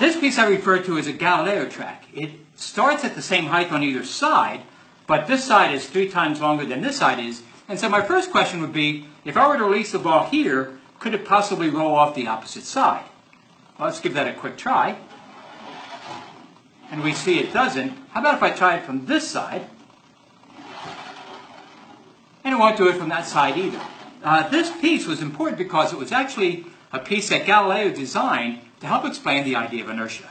This piece I refer to as a Galileo track. It starts at the same height on either side, but this side is three times longer than this side is. And so my first question would be, if I were to release the ball here, could it possibly roll off the opposite side? Well, let's give that a quick try. And we see it doesn't. How about if I try it from this side? And it won't do it from that side either. Uh, this piece was important because it was actually a piece that Galileo designed to help explain the idea of inertia.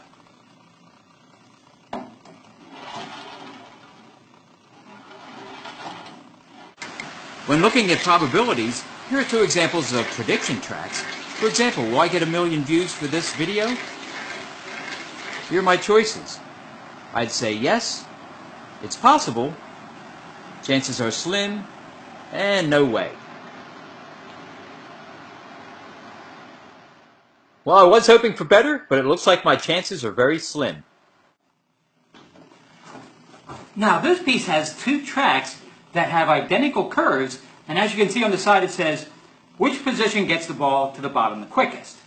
When looking at probabilities, here are two examples of prediction tracks. For example, will I get a million views for this video? Here are my choices. I'd say yes, it's possible, chances are slim, and no way. Well, I was hoping for better, but it looks like my chances are very slim. Now, this piece has two tracks that have identical curves, and as you can see on the side it says, which position gets the ball to the bottom the quickest.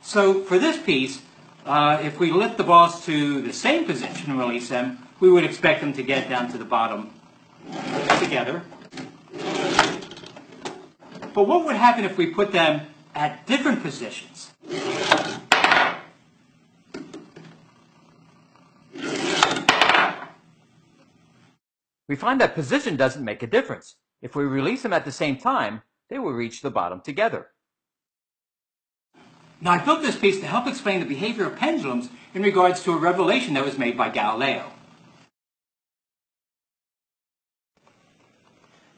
So for this piece, uh, if we lift the balls to the same position and release them, we would expect them to get down to the bottom together. But what would happen if we put them at different positions? We find that position doesn't make a difference. If we release them at the same time, they will reach the bottom together. Now, I built this piece to help explain the behavior of pendulums in regards to a revelation that was made by Galileo.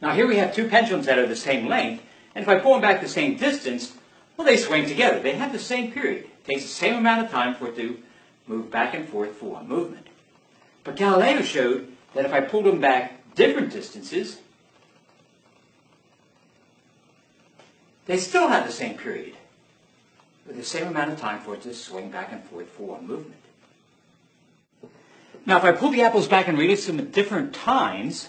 Now, here we have two pendulums that are the same length, and if I pull them back the same distance, well, they swing together. They have the same period. It takes the same amount of time for it to move back and forth for one movement. But Galileo showed that if I pulled them back different distances, they still have the same period, with the same amount of time for it to swing back and forth for one movement. Now, if I pull the apples back and release them at different times,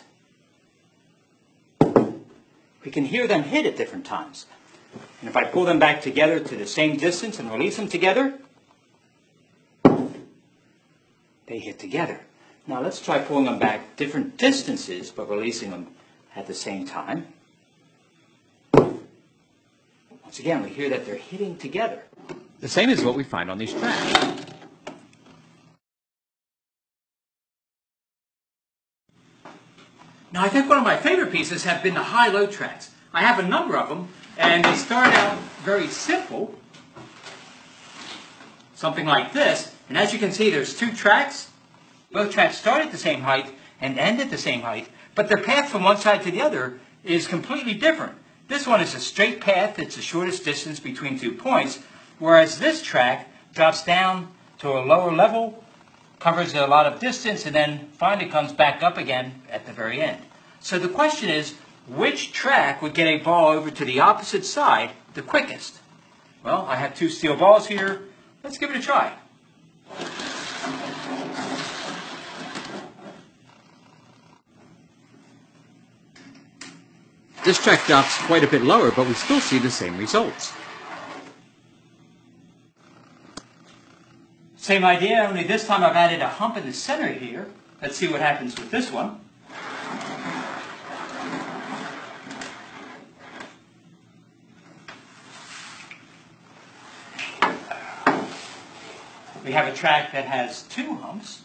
we can hear them hit at different times. And if I pull them back together to the same distance and release them together, they hit together. Now let's try pulling them back different distances, but releasing them at the same time. Once again, we hear that they're hitting together. The same is what we find on these tracks. Now I think one of my favorite pieces have been the high-low tracks. I have a number of them, and they start out very simple, something like this. And as you can see, there's two tracks, both tracks start at the same height and end at the same height, but their path from one side to the other is completely different. This one is a straight path, it's the shortest distance between two points, whereas this track drops down to a lower level, covers a lot of distance, and then finally comes back up again at the very end. So the question is, which track would get a ball over to the opposite side the quickest? Well, I have two steel balls here. Let's give it a try. This track drops quite a bit lower, but we still see the same results. Same idea, only this time I've added a hump in the center here. Let's see what happens with this one. We have a track that has two humps.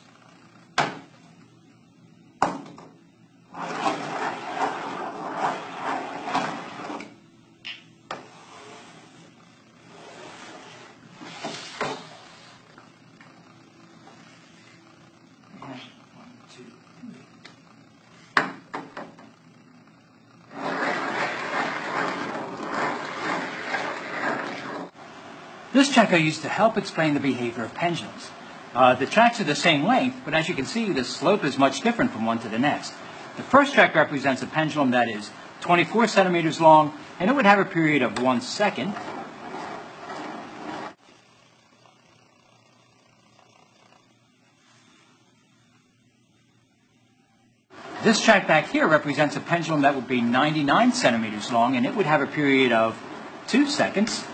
This check I used to help explain the behavior of pendulums. Uh, the tracks are the same length, but as you can see, the slope is much different from one to the next. The first track represents a pendulum that is 24 centimeters long, and it would have a period of one second. This track back here represents a pendulum that would be 99 centimeters long, and it would have a period of two seconds.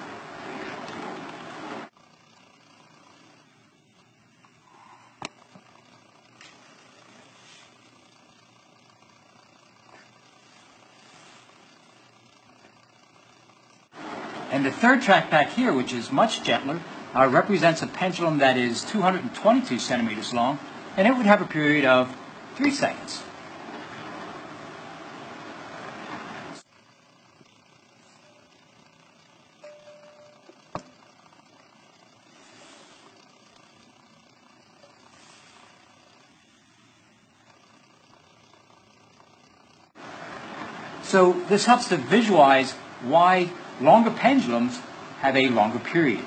And the third track back here, which is much gentler, uh, represents a pendulum that is 222 centimeters long, and it would have a period of 3 seconds. So this helps to visualize why longer pendulums have a longer period.